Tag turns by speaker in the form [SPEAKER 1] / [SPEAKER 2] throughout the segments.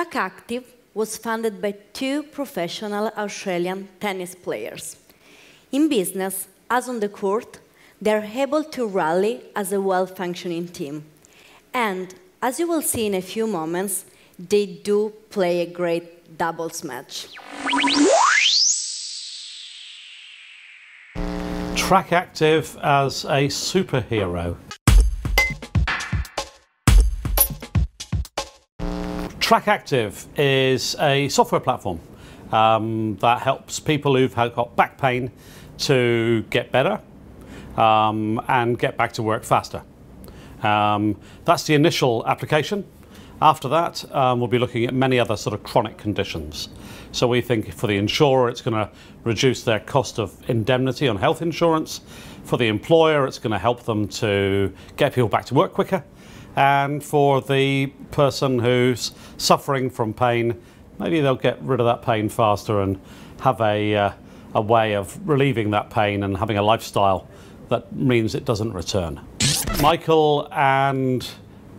[SPEAKER 1] Track Active was funded by two professional Australian tennis players. In business, as on the court, they're able to rally as a well functioning team. And as you will see in a few moments, they do play a great doubles match.
[SPEAKER 2] Track Active as a superhero. Track Active is a software platform um, that helps people who've got back pain to get better um, and get back to work faster. Um, that's the initial application. After that, um, we'll be looking at many other sort of chronic conditions. So we think for the insurer, it's going to reduce their cost of indemnity on health insurance. For the employer, it's going to help them to get people back to work quicker. And for the person who's suffering from pain, maybe they'll get rid of that pain faster and have a, uh, a way of relieving that pain and having a lifestyle that means it doesn't return. Michael and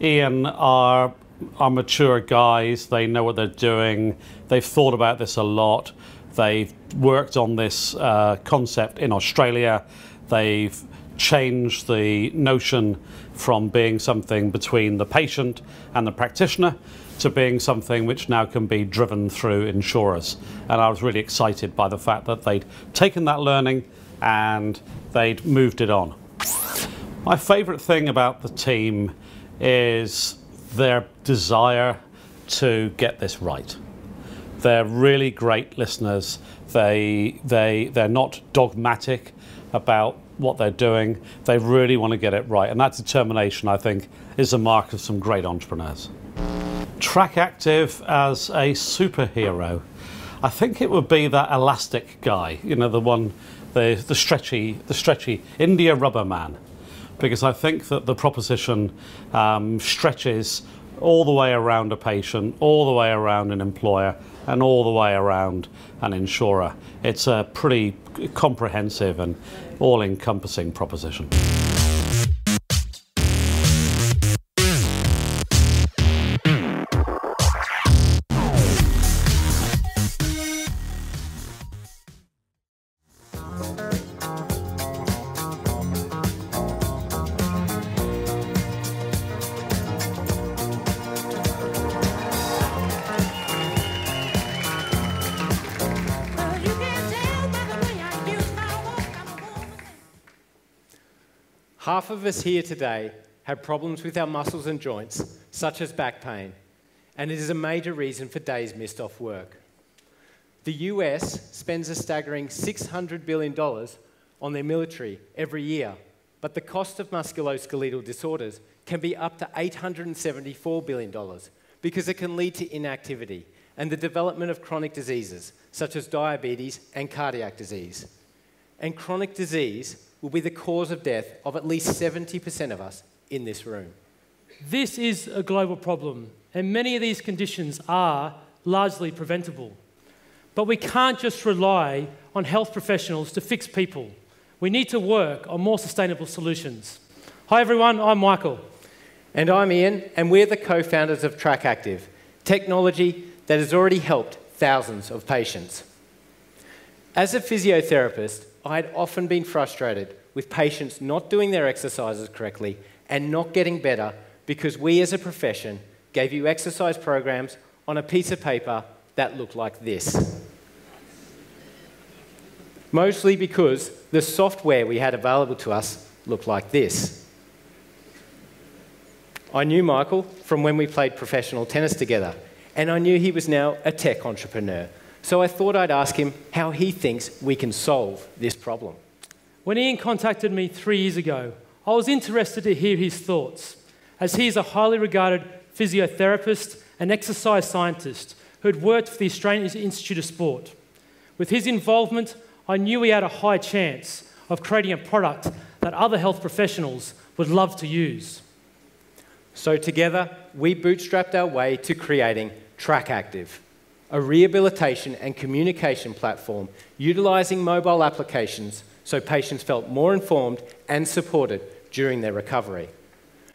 [SPEAKER 2] Ian are are mature guys. They know what they're doing. They've thought about this a lot. They've worked on this uh, concept in Australia. They've changed the notion from being something between the patient and the practitioner to being something which now can be driven through insurers. And I was really excited by the fact that they'd taken that learning and they'd moved it on. My favourite thing about the team is their desire to get this right. They're really great listeners. They, they, they're not dogmatic about what they're doing. They really want to get it right. And that determination, I think, is a mark of some great entrepreneurs. Track Active as a superhero. I think it would be that elastic guy, you know, the one, the, the stretchy, the stretchy India rubber man because I think that the proposition um, stretches all the way around a patient, all the way around an employer, and all the way around an insurer. It's a pretty comprehensive and all encompassing proposition.
[SPEAKER 3] Half of us here today have problems with our muscles and joints, such as back pain, and it is a major reason for days missed off work. The US spends a staggering $600 billion on their military every year, but the cost of musculoskeletal disorders can be up to $874 billion because it can lead to inactivity and the development of chronic diseases such as diabetes and cardiac disease. And chronic disease will be the cause of death of at least 70% of us in this room.
[SPEAKER 4] This is a global problem, and many of these conditions are largely preventable. But we can't just rely on health professionals to fix people. We need to work on more sustainable solutions. Hi, everyone, I'm Michael.
[SPEAKER 3] And I'm Ian, and we're the co founders of Track Active, technology that has already helped thousands of patients. As a physiotherapist, I had often been frustrated with patients not doing their exercises correctly and not getting better because we as a profession gave you exercise programs on a piece of paper that looked like this. Mostly because the software we had available to us looked like this. I knew Michael from when we played professional tennis together, and I knew he was now a tech entrepreneur so I thought I'd ask him how he thinks we can solve this problem.
[SPEAKER 4] When Ian contacted me three years ago, I was interested to hear his thoughts, as he is a highly regarded physiotherapist and exercise scientist who had worked for the Australian Institute of Sport. With his involvement, I knew he had a high chance of creating a product that other health professionals would love to use.
[SPEAKER 3] So together, we bootstrapped our way to creating Track Active a rehabilitation and communication platform utilising mobile applications so patients felt more informed and supported during their recovery.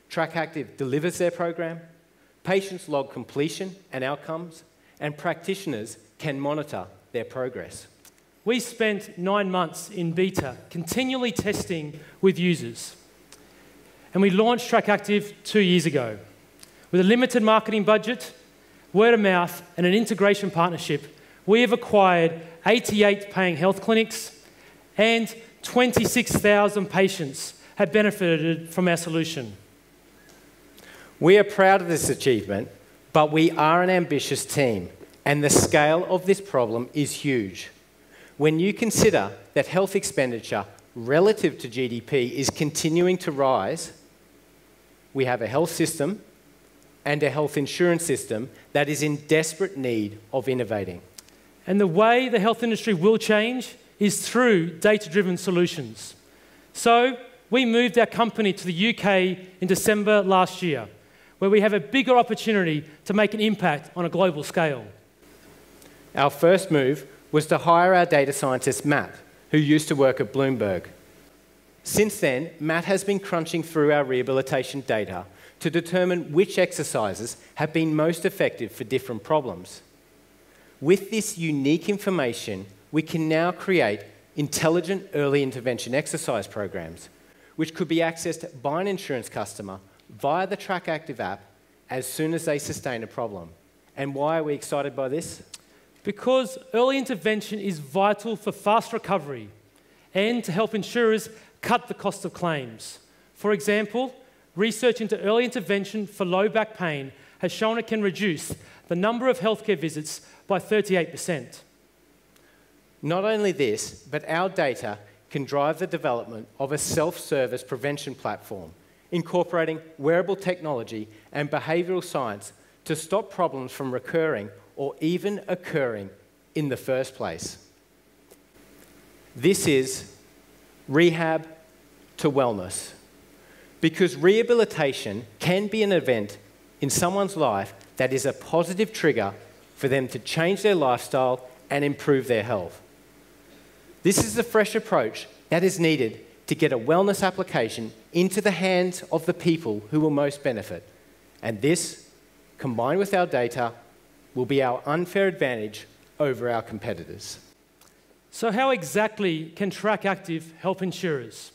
[SPEAKER 3] Track Active delivers their program, patients log completion and outcomes, and practitioners can monitor their progress.
[SPEAKER 4] We spent nine months in beta, continually testing with users. And we launched TrackActive two years ago. With a limited marketing budget, word of mouth, and an integration partnership, we have acquired 88 paying health clinics and 26,000 patients have benefited from our solution.
[SPEAKER 3] We are proud of this achievement, but we are an ambitious team, and the scale of this problem is huge. When you consider that health expenditure relative to GDP is continuing to rise, we have a health system and a health insurance system that is in desperate need of innovating.
[SPEAKER 4] And the way the health industry will change is through data driven solutions. So, we moved our company to the UK in December last year, where we have a bigger opportunity to make an impact on a global scale.
[SPEAKER 3] Our first move was to hire our data scientist, Matt, who used to work at Bloomberg. Since then, Matt has been crunching through our rehabilitation data to determine which exercises have been most effective for different problems. With this unique information, we can now create intelligent early intervention exercise programs, which could be accessed by an insurance customer via the TrackActive app as soon as they sustain a problem. And why are we excited by this?
[SPEAKER 4] Because early intervention is vital for fast recovery and to help insurers cut the cost of claims. For example, research into early intervention for low back pain has shown it can reduce the number of healthcare visits by 38%.
[SPEAKER 3] Not only this, but our data can drive the development of a self service prevention platform, incorporating wearable technology and behavioural science to stop problems from recurring or even occurring in the first place. This is rehab to wellness. Because rehabilitation can be an event in someone's life that is a positive trigger for them to change their lifestyle and improve their health. This is the fresh approach that is needed to get a wellness application into the hands of the people who will most benefit. And this, combined with our data, will be our unfair advantage over our competitors.
[SPEAKER 4] So, how exactly can TrackActive help insurers?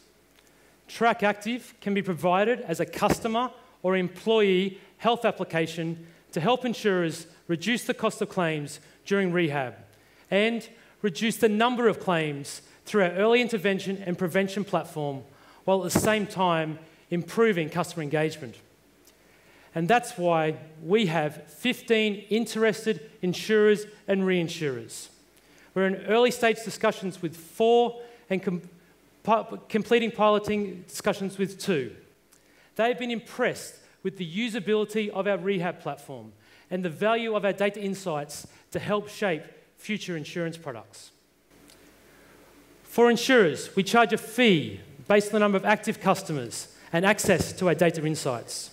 [SPEAKER 4] TrackActive can be provided as a customer or employee health application to help insurers reduce the cost of claims during rehab and reduce the number of claims through our early intervention and prevention platform while at the same time improving customer engagement. And that's why we have 15 interested insurers and reinsurers. We're in early stage discussions with four and com completing piloting discussions with two. They've been impressed with the usability of our rehab platform and the value of our data insights to help shape future insurance products. For insurers, we charge a fee based on the number of active customers and access to our data insights.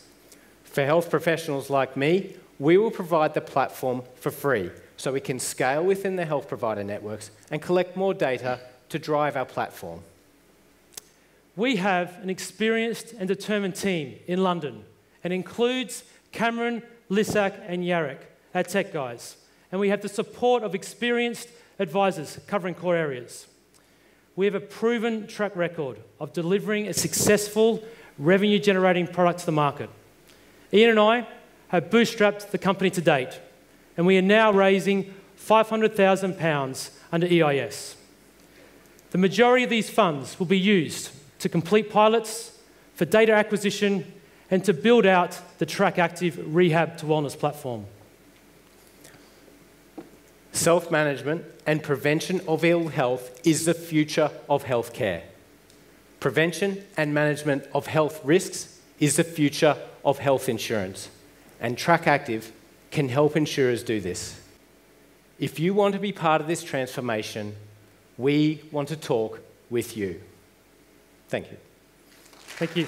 [SPEAKER 3] For health professionals like me, we will provide the platform for free so we can scale within the health provider networks and collect more data to drive our platform.
[SPEAKER 4] We have an experienced and determined team in London and includes Cameron, Lissac, and Yarrick, our tech guys. And we have the support of experienced advisors covering core areas. We have a proven track record of delivering a successful revenue generating product to the market. Ian and I have bootstrapped the company to date, and we are now raising £500,000 under EIS. The majority of these funds will be used to complete pilots, for data acquisition, and to build out the TrackActive Rehab to Wellness platform.
[SPEAKER 3] Self management and prevention of ill health is the future of healthcare. Prevention and management of health risks is the future of health insurance, and TrackActive can help insurers do this. If you want to be part of this transformation, we want to talk with you. Thank you.
[SPEAKER 4] Thank you.